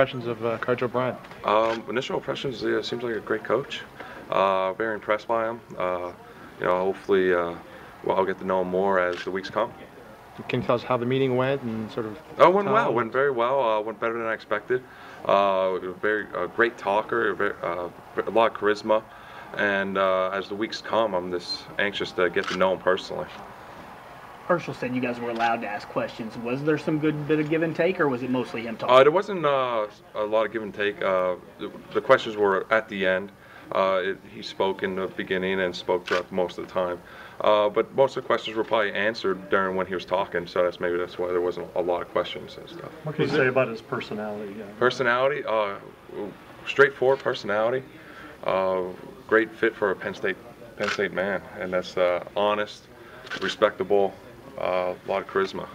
impressions of uh, Coach O'Brien? Um, initial impressions, he seems like a great coach. Uh, very impressed by him. Uh, you know, hopefully, uh, well, I'll get to know him more as the weeks come. Can you tell us how the meeting went and sort of? Oh, went well. Went very well. Uh, went better than I expected. Uh, very a great talker. Very, uh, a lot of charisma. And uh, as the weeks come, I'm just anxious to get to know him personally. Herschel said you guys were allowed to ask questions. Was there some good bit of give and take, or was it mostly him talking? Uh, there wasn't uh, a lot of give and take. Uh, the, the questions were at the end. Uh, it, he spoke in the beginning and spoke throughout most of the time. Uh, but most of the questions were probably answered during when he was talking, so that's maybe that's why there wasn't a lot of questions and stuff. What can you say about his personality? Yeah. Personality, uh, straightforward personality, uh, great fit for a Penn State Penn State man, and that's uh, honest, respectable, uh, a lot of charisma.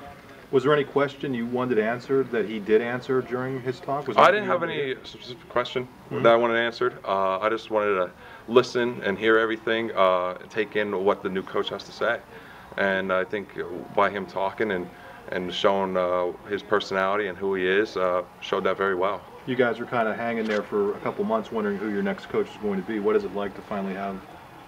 Was there any question you wanted answered that he did answer during his talk? Was I didn't have any specific question that I wanted answered. Uh, I just wanted to listen and hear everything, uh, take in what the new coach has to say. And I think by him talking and, and showing uh, his personality and who he is, uh, showed that very well. You guys were kind of hanging there for a couple months wondering who your next coach is going to be. What is it like to finally have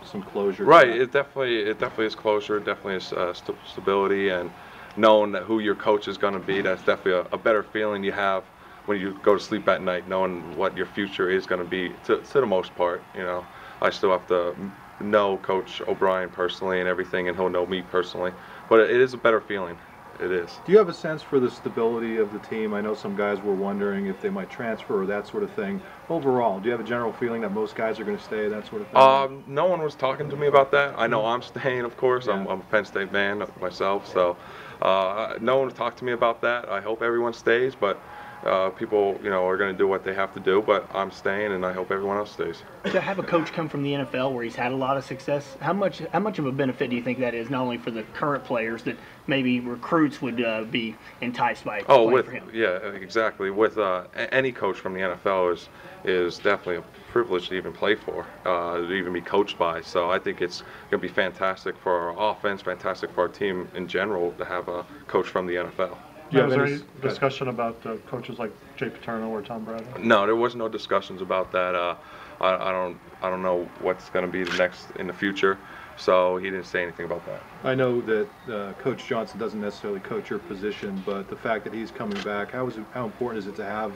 some closure? Right. It definitely it definitely is closure. Definitely is uh, st- stability and knowing that who your coach is going to be. That's definitely a, a better feeling you have when you go to sleep at night, knowing what your future is going to be. To, to the most part, you know, I still have to know Coach O'Brien personally and everything, and he'll know me personally. But it is a better feeling. It is. Do you have a sense for the stability of the team? I know some guys were wondering if they might transfer or that sort of thing. Overall, do you have a general feeling that most guys are going to stay, that sort of thing? Um, no one was talking to me about that. I know I'm staying, of course. I'm, I'm a Penn State man myself, so uh, no one talked to me about that. I hope everyone stays, but uh, people, you know, are going to do what they have to do. But I'm staying, and I hope everyone else stays. to have a coach come from the NFL where he's had a lot of success, how much how much of a benefit do you think that is not only for the current players that maybe recruits would uh, be enticed by Oh, with for him? yeah, exactly. With uh, any coach from the NFL is is definitely a privilege to even play for, uh, to even be coached by. So I think it's going to be fantastic for our offense, fantastic for our team in general to have a coach from the NFL. Do you have was there any- any discussion about uh, coaches like Jay Paterno or Tom Bradley? No, there was no discussions about that. Uh, I, I don't I don't know what's going to be the next in the future. So he didn't say anything about that. I know that uh, Coach Johnson doesn't necessarily coach your position, but the fact that he's coming back, how is it, how important is it to have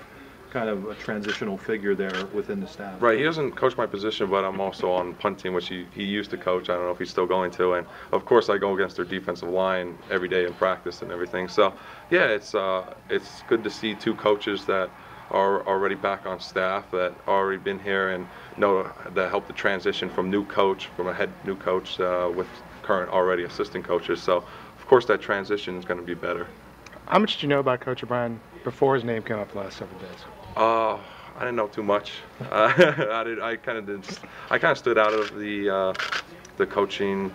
kind of a transitional figure there within the staff? Right, he doesn't coach my position, but I'm also on punting, which he, he used to coach. I don't know if he's still going to. And of course, I go against their defensive line every day in practice and everything. So yeah, it's uh, it's good to see two coaches that are already back on staff that already been here and know that help the transition from new coach from a head new coach uh, with current already assistant coaches. So of course, that transition is going to be better. How much did you know about Coach O'Brien before his name came up the last several days? Uh, I didn't know too much. Uh, I did. I kind of did. I kind of stood out of the uh, the coaching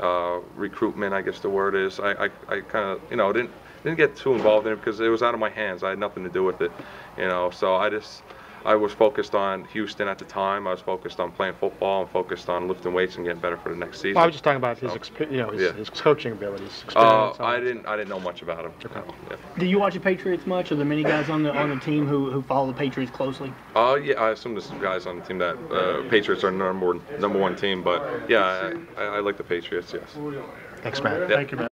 uh, recruitment. I guess the word is. I, I, I kind of you know didn't didn't get too involved in it because it was out of my hands. I had nothing to do with it, you know. So I just I was focused on Houston at the time. I was focused on playing football and focused on lifting weights and getting better for the next season. Well, I was just talking about his, So- expe- you know, his, Yeah. his coaching abilities. Uh, I didn't. I didn't know much about him. No, yeah. Do you watch the Patriots much? Are there many guys on the on the team who, who follow the Patriots closely? Uh, yeah, I assume there's some guys on the team that uh, Patriots are number one, number one team, but yeah, I, I, I like the Patriots. Yes. stuff. Thanks, man. Thank you, man.